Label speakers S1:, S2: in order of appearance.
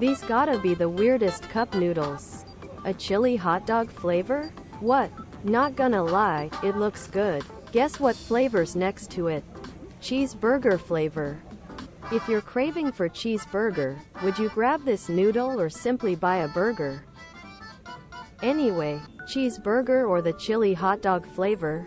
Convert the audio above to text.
S1: These gotta be the weirdest cup noodles. A chili hot dog flavor? What? Not gonna lie, it looks good. Guess what flavor's next to it? Cheeseburger flavor. If you're craving for cheeseburger, would you grab this noodle or simply buy a burger? Anyway, cheeseburger or the chili hot dog flavor?